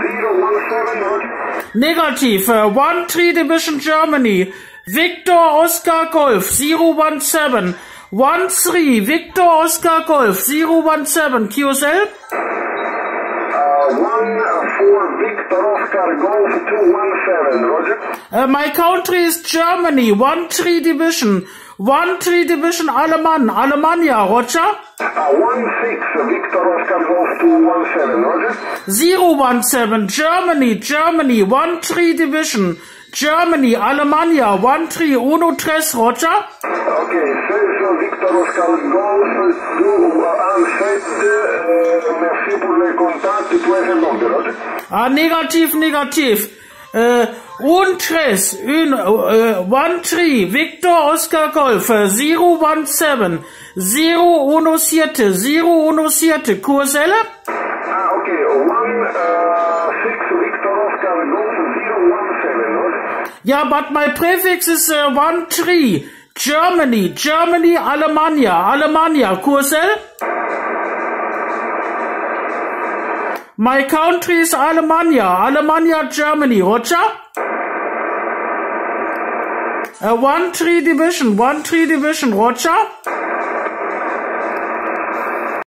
017, Roger. Negativ. Uh, 1-3 Division Germany. Victor Oscar Golf 017. 1-3 Victor Oscar Golf 017. QSL? Uh, 1 Victor Oscar Golf 217, Roger. Uh, my country is Germany. 1-3 Division. 1-3 Division Alemann. Alemannia. Roger? Uh, 1 Victor Oscar Golf 217, Roger. 017 Germany. Germany. 1-3 Division. Germany. Alemannia. 1-3 Uno Tres. Roger? Okay, 16 Victor Oscar Golf 217, euh, merci pour les contacts, tu nombre, Roger. Ah, negativ, negativ. Äh, Untres, un, äh, one three, Victor Oscar Golf, äh, zero one seven, zero uno siete, zero uno siete, Kurselle? Ah, okay, 1 uh, 6 Victor Oscar Golf 017, Roger. Ja, but my prefix is äh, one three, Germany, Germany, Alemannia, Alemannia, Kurselle? My country is Alemannia, Alemannia, Germany, Roger? Uh, one three division, one three division, Roger?